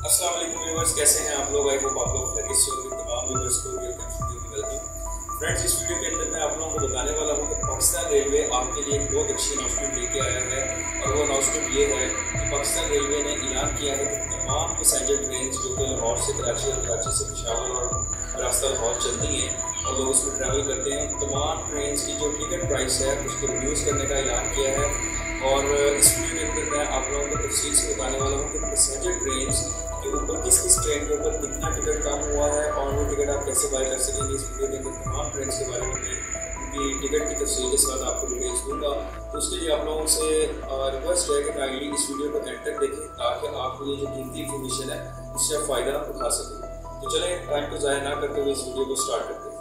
अस्सलाम वालेकुम व्यूअर्स कैसे हैं आप लोग? आई होप आप लोग खैरियत से होंगे। तमाम व्यूअर्स को वेलकम फ्रेंड्स इस वीडियो के अंदर मैं आप लोगों को बताने वाला हूँ कि पाकिस्तान रेलवे आपके लिए एक बहुत अच्छी अनाउंसमेंट लेके आया है। और वो अनाउंसमेंट ये है कि पाकिस्तान रेलवे ने ऐलान किया है कि तमाम पैसेंजर ट्रेन जो कि लाहौर से कराची और कराची से पिशावर और रास्ता लाहौर चलती हैं और लोग उसमें ट्रैवल करते हैं, तमाम ट्रेन की जो टिकट प्राइस है, उसको रिड्यूस करने का ऐलान किया है। और इस वीडियो के अंदर मैं आप लोगों को तफसील से बताने वाला हूँ कि पैसेंजर ट्रेन ट्रेन के ऊपर कितना टिकट कम हुआ है और वो टिकट आप कैसे बाय कर सकेंगे इस वीडियो के अंदर तमाम ट्रेन के बारे में उनकी टिकट की तफसील के साथ आपको डिटेल्स दूँगा। तो उसके लिए आप लोगों से रिक्वेस्ट है कि काइंडली इस वीडियो को एंड तक देखें ताकि आपको ये जो कीमती इन्फॉर्मेशन है, उससे फ़ायदा उठा सकें। तो चलें टाइम को ज़ाया ना करते हुए इस वीडियो को स्टार्ट करते हैं।